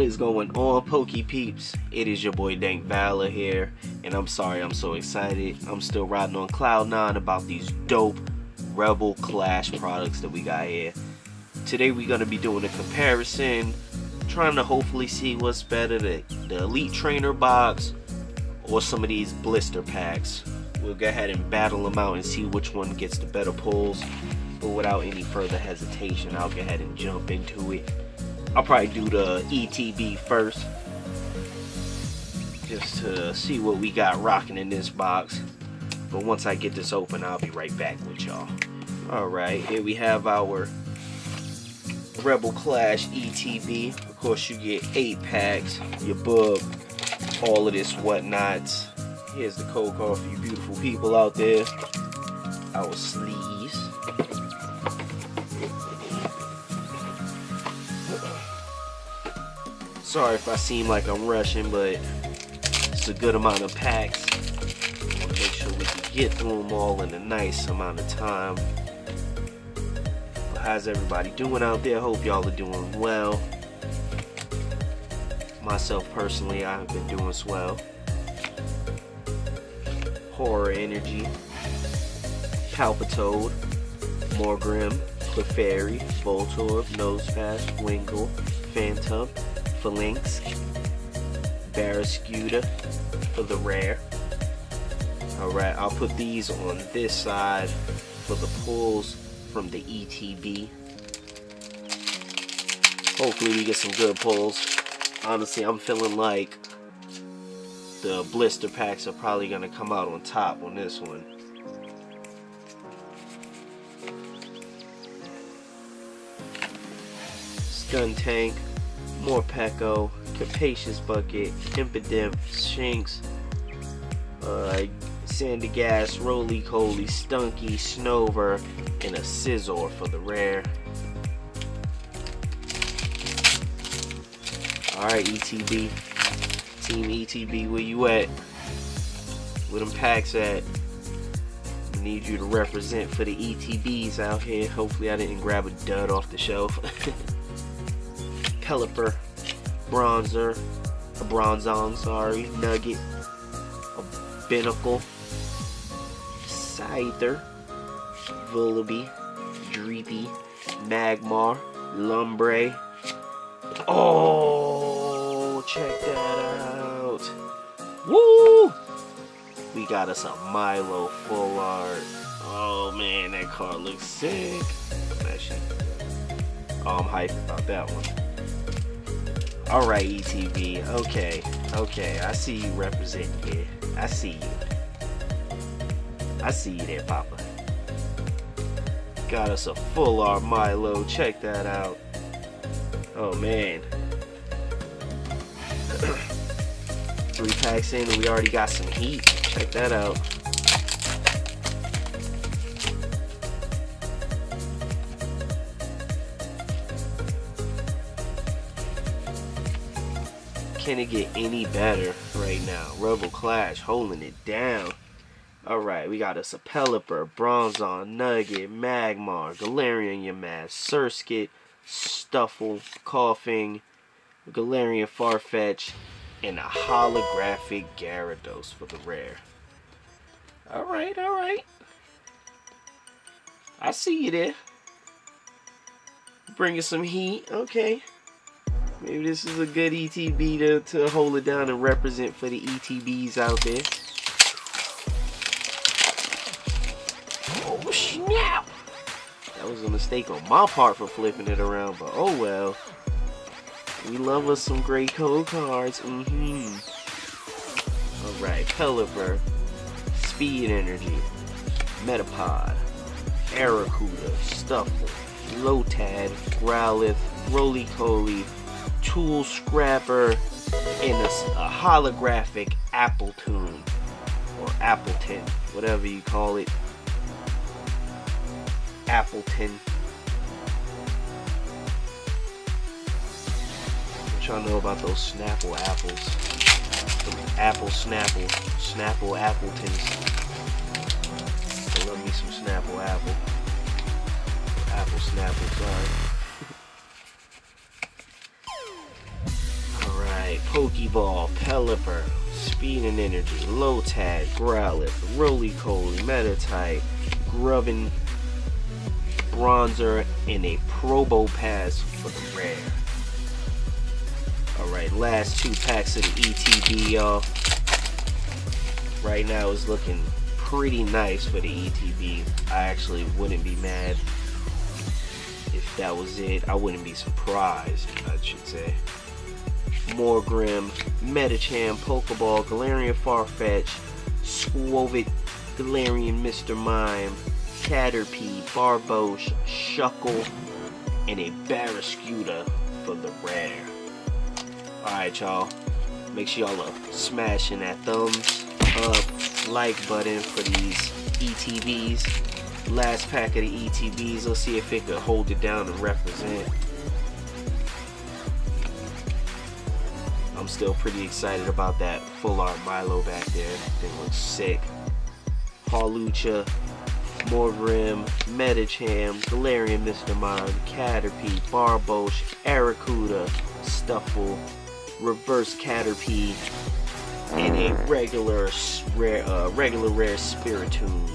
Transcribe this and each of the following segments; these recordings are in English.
What is going on, Pokey Peeps? It is your boy Dank Valor here, and I'm sorry I'm so excited. I'm still riding on Cloud 9 about these dope Rebel Clash products that we got here. Today we're going to be doing a comparison, trying to hopefully see what's better, the, the Elite Trainer box or some of these blister packs. We'll go ahead and battle them out and see which one gets the better pulls. But without any further hesitation, I'll go ahead and jump into it. I'll probably do the ETB first. Just to see what we got rocking in this box. But once I get this open, I'll be right back with y'all. Alright, here we have our Rebel Clash ETB. Of course, you get 8 packs, your book, all of this whatnot. Here's the code card for you beautiful people out there. Our sleeves. Sorry if I seem like I'm rushing, but it's a good amount of packs. Make sure we can get through them all in a nice amount of time. How's everybody doing out there? Hope y'all are doing well. Myself personally, I have been doing swell. Horror Energy, Palpitoad, Morgrem, Clefairy, Voltorb, Nosepass, Wingull, Phantom, Falinks, Barraskewda for the rare. Alright, I'll put these on this side for the pulls from the ETB. Hopefully we get some good pulls. Honestly, I'm feeling like the blister packs are probably going to come out on top on this one. Skuntank, Morpeko, Capacious Bucket, Impidimp, Shinx, uh, Sandygast, Roly-Poly, Stunky, Snover, and a Scizor for the rare. Alright, ETB. Team ETB, where you at? Where them packs at? Need you to represent for the ETBs out here. Hopefully I didn't grab a dud off the shelf. Pelipper, Bronzor, a Bronzong, sorry, Nugget, a Binacle, Scyther, Vullaby, Dreepy, Magmar, Lumbre. Oh, check that out. Woo! We got us a Milo full art. Oh man, that card looks sick. Actually, oh, I'm hyped about that one. Alright, ETB. Okay, okay. I see you representing here. I see you. I see you there, Papa. Got us a full art Milo. Check that out. Oh, man. Three packs in and we already got some heat. Check that out. Can it get any better right now? Rebel Clash holding it down. Alright, we got us a Pelipper, Bronzong, Nugget, Magmar, Galarian Yamask, Surskit, Stufful, Koffing, Galarian Farfetch, and a holographic Gyarados for the rare. Alright, alright. I see you there. Bringing some heat, okay. Maybe this is a good ETB to, to hold it down and represent for the ETBs out there. Oh, snap! That was a mistake on my part for flipping it around, but oh well. We love us some great code cards. Mm-hmm. Alright, Pelipper, Speed Energy, Metapod, Arrokuda, Stufful, Lotad, Growlithe, Roly-Poly, Tool Scrapper, in a, a holographic Appletoon, or Appleton, whatever you call it. Appleton. What y'all know about those Snapple apples? Those apple Snapple, Snapple Appletons. I love me some Snapple apple. Apple Snapple, sorry. Pokeball, Pelipper, Speed and Energy, Lotad, Growlithe, Roly-Poly, Meditite, Grubbin, Bronzor, and a Probopass for the rare. Alright, last two packs of the ETB, y'all. Right now it's looking pretty nice for the ETB. I actually wouldn't be mad if that was it. I wouldn't be surprised, I should say. Morgrem, Medicham, Pokeball, Galarian Farfetch, Skwovet, Galarian Mr. Mime, Caterpie, Barboach, Shuckle, and a Barraskewda for the rare. Alright, y'all. Make sure y'all are smashing that thumbs up, like button for these ETBs. Last pack of the ETBs. Let's see if it could hold it down and represent. Still pretty excited about that full art Milo back there. Thing looks sick. Hawlucha, Morgrem, Medicham, Galarian Mr. Mime, Caterpie, Barboach, Arrokuda, Stufful, Reverse Caterpie, and a regular rare, uh, regular rare Spiritomb.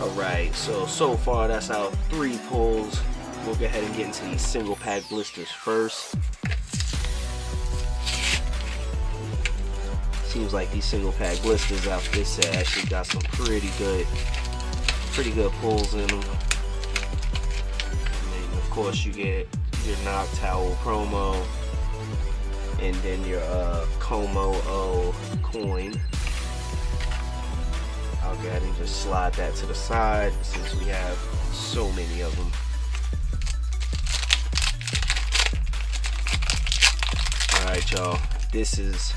Alright, so so far that's our three pulls. We'll go ahead and get into these single pack blisters first. Seems like these single pack blisters out this set actually got some pretty good, pretty good pulls in them. And then of course you get your Noctowl promo, and then your uh, Kommo-o coin. I'll go ahead and just slide that to the side since we have so many of them. Alright y'all, this is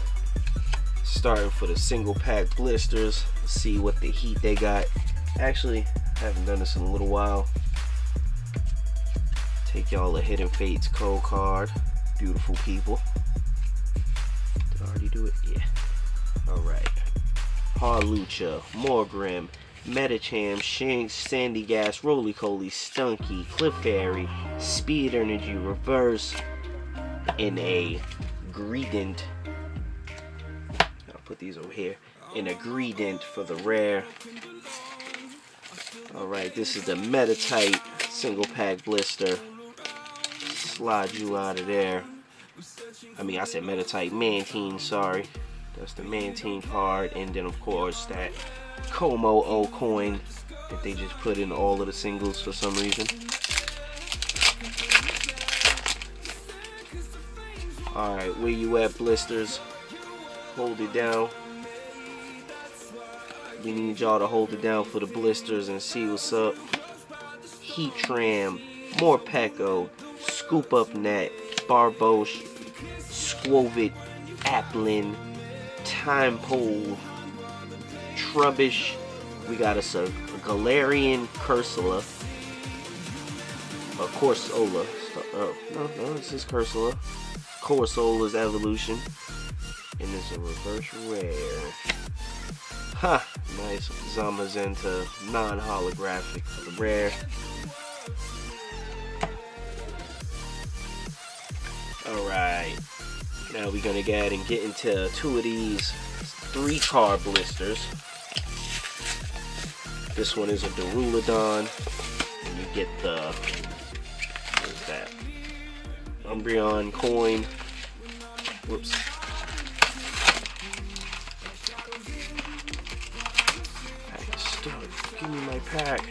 starting for the single pack blisters. See what the heat they got. Actually, I haven't done this in a little while. Take y'all a Hidden Fates code card. Beautiful people did I already do it? Yeah. Alright. Hawlucha, Morgrem, Medicham, Shinx, Sandygast, Roly-Poly, Stunky, Clefairy, Speed Energy Reverse, in a Greedent. These over here. In a Greedent for the rare. Alright, this is the Meditite single pack blister. Slide you out of there. I mean, I said Meditite Mantine, sorry. That's the Mantine card. And then, of course, that Kommo-o coin that they just put in all of the singles for some reason. Alright, where you at, blisters? Hold it down. We need y'all to hold it down for the blisters and see what's up. Heatmor, more Morpeko, Scoop Up Net, Barboach, Skwovet, Applin, Tympole, Trubbish. We got us a, a Galarian Cursola. A Corsola. Oh, no, no, this is Cursola. Corsola's evolution. And it's a reverse rare. Ha! Nice Zamazenta non-holographic rare. Alright. Now we're gonna go ahead and get into two of these three car blisters. This one is a Duraludon. And you get the what is that? Umbreon coin. Whoops. My pack.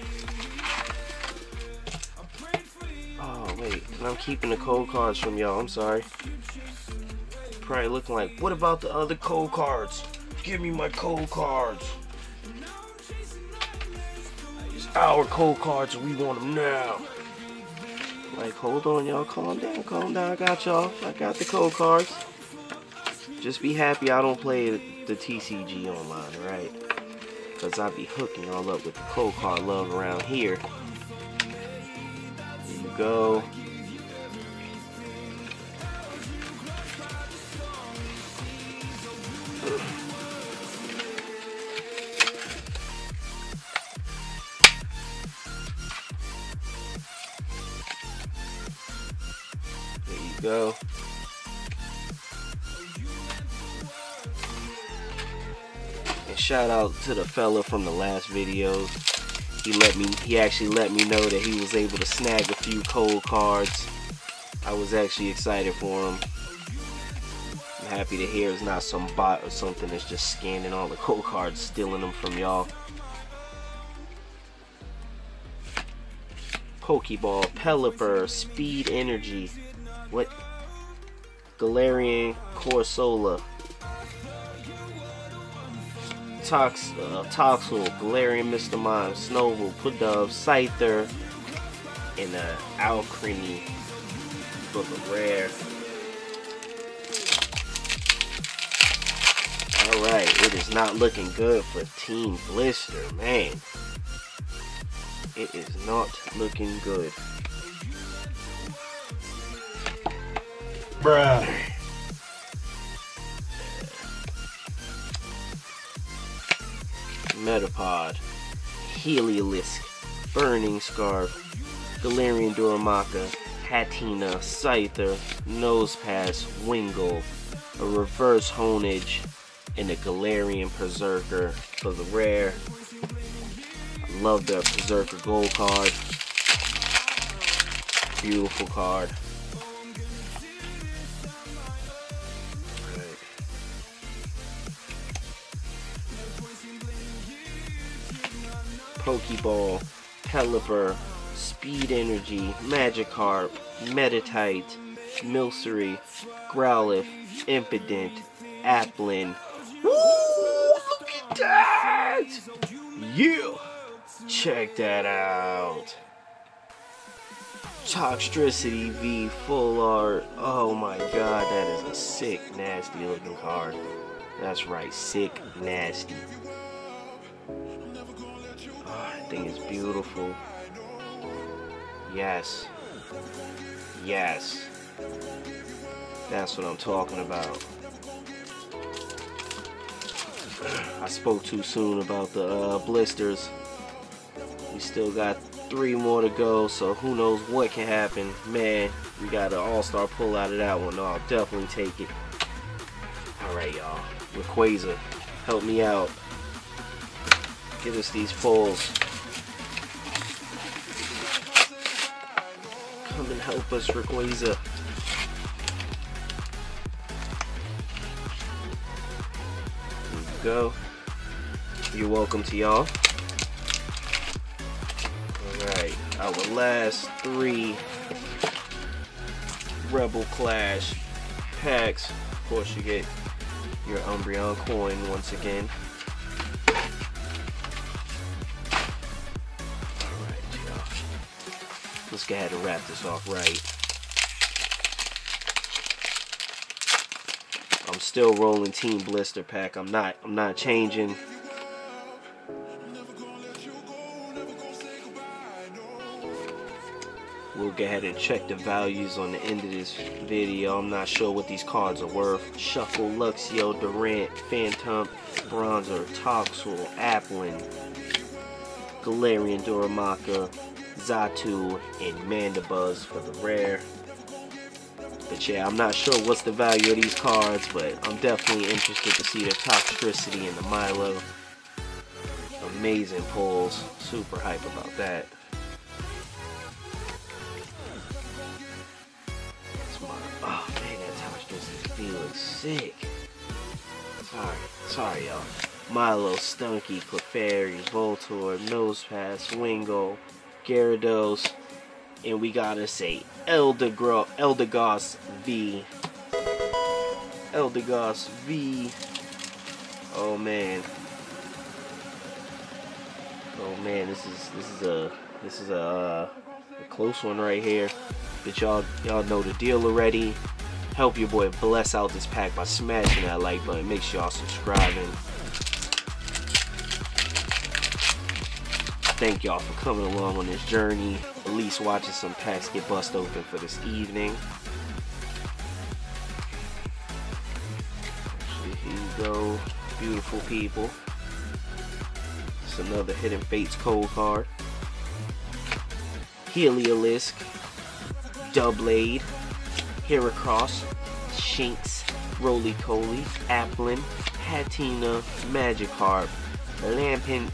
Oh, wait, and I'm keeping the code cards from y'all. I'm sorry. Probably looking like, what about the other code cards? Give me my code cards. It's our code cards we want them now. Like, hold on, y'all. Calm down, calm down. I got y'all. I got the code cards. Just be happy I don't play the TCG online, right? Because I be hooking y'all up with the code card love around here go. There you go. Shout out to the fella from the last video. He let me, he actually let me know that he was able to snag a few code cards. I was actually excited for him. I'm happy to hear it's not some bot or something that's just scanning all the code cards, stealing them from y'all. Pokeball, Pelipper, Speed Energy. What? Galarian Corsola. Tox, uh, Toxel, Galarian Mr. Mime, Snowball, Pidove, Scyther, and uh, Alcremie for the rare. Alright, it is not looking good for Team Blister, man. It is not looking good. Bruh. Metapod, Heliolisk, Burning Scarf, Galarian Darumaka, Hatenna, Scyther, Nosepass, Wingull, a Reverse Honedge, and a Galarian Perrserker for the rare. I love the Perrserker Gold card. Beautiful card. Pokeball, Pelipper, Speed Energy, Magikarp, Meditite, Milcery, Growlithe, Impidimp, Applin. Woo! Look at that! Yeah! Check that out. Toxtricity V full art. Oh my god, that is a sick, nasty looking card. That's right, sick, nasty. I think it's beautiful. Yes. Yes. That's what I'm talking about. I spoke too soon about the uh, blisters. We still got three more to go, so who knows what can happen. Man, we got an all-star pull out of that one. I'll definitely take it. Alright, y'all. Rayquaza, help me out. Give us these pulls. Come and help us, Rayquaza. Go. You're welcome to y'all. Alright, our last three Rebel Clash packs. Of course, you get your Umbreon coin once again. Let's go ahead and wrap this off right. I'm still rolling Team Blister pack. I'm not I'm not changing. We'll go ahead and check the values on the end of this video. I'm not sure what these cards are worth. Shuffle, Luxio, Durant, Phantom, Bronzor, Toxel, Applin, Galarian Darumaka, Zatu, and Mandibuzz for the rare. But yeah, I'm not sure what's the value of these cards, but I'm definitely interested to see the Toxtricity and the Milo. Amazing pulls. Super hype about that. That's oh man, that Toxtricity feeling sick. Sorry, sorry y'all. Milo, Stunky, Clefairy, Voltorb, Nosepass, Wingull, Gyarados, and we gotta say Eldegoss, Eldegoss V. Eldegoss V. Oh man. Oh man, this is this is a this is a, uh, a close one right here. But y'all y'all know the deal already. Help your boy bless out this pack by smashing that like button. Make sure y'all subscribing. Thank y'all for coming along on this journey. At least watching some packs get bust open for this evening. Actually, here you go. Beautiful people. It's another Hidden Fates code card. Heliolisk. Doublade. Heracross. Shinx. Roly Poly. Applin. Hatenna, Magikarp, Lampent,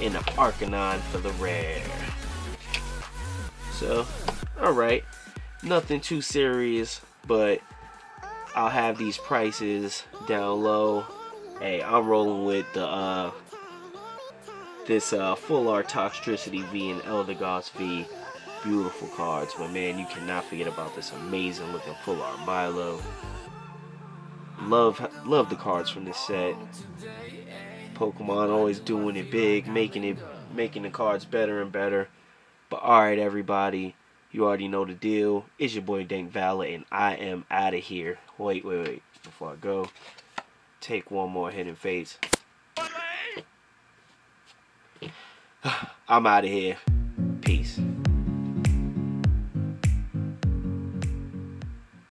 and an Arcanine for the rare. So, alright. Nothing too serious, but I'll have these prices down low. Hey, I'm rolling with the uh this uh full art Toxtricity V and Eldegoss V. Beautiful cards, but man, you cannot forget about this amazing looking full art Milo. Love love the cards from this set. Pokemon always doing it big, making it making the cards better and better. But alright everybody, you already know the deal. It's your boy Dank Valor and I am out of here. Wait, wait, wait. Before I go, take one more Hidden Fates. I'm out of here. Peace.